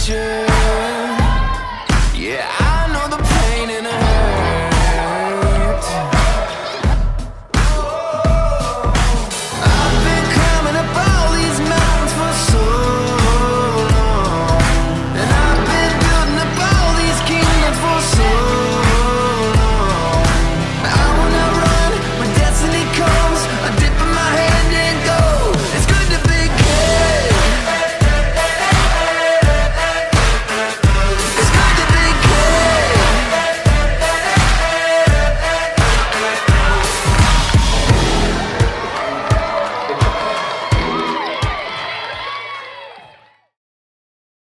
shit